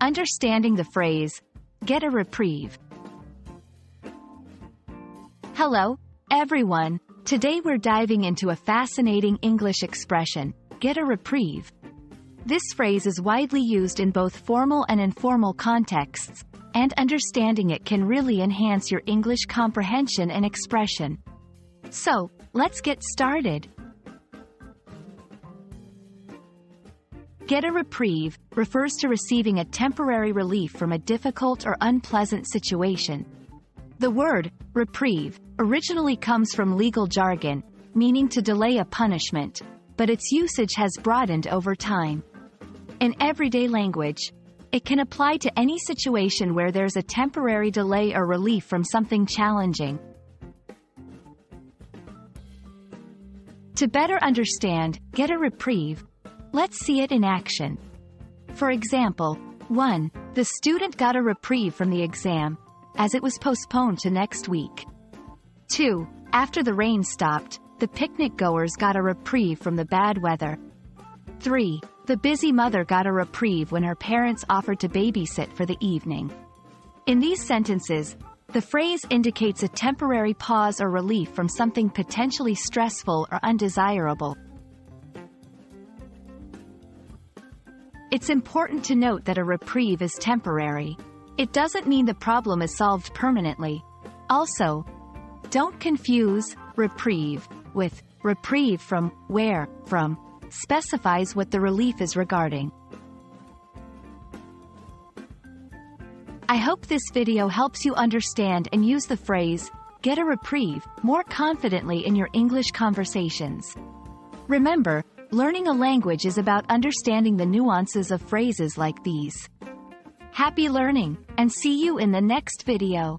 Understanding the phrase, get a reprieve. Hello, everyone. Today we're diving into a fascinating English expression, get a reprieve. This phrase is widely used in both formal and informal contexts, and understanding it can really enhance your English comprehension and expression. So, let's get started. Get a reprieve refers to receiving a temporary relief from a difficult or unpleasant situation. The word, reprieve, originally comes from legal jargon, meaning to delay a punishment, but its usage has broadened over time. In everyday language, it can apply to any situation where there's a temporary delay or relief from something challenging. To better understand, get a reprieve, Let's see it in action. For example, 1. The student got a reprieve from the exam, as it was postponed to next week. 2. After the rain stopped, the picnic goers got a reprieve from the bad weather. 3. The busy mother got a reprieve when her parents offered to babysit for the evening. In these sentences, the phrase indicates a temporary pause or relief from something potentially stressful or undesirable. It's important to note that a reprieve is temporary. It doesn't mean the problem is solved permanently. Also, don't confuse reprieve with reprieve from where from specifies what the relief is regarding. I hope this video helps you understand and use the phrase get a reprieve more confidently in your English conversations. Remember, Learning a language is about understanding the nuances of phrases like these. Happy learning, and see you in the next video.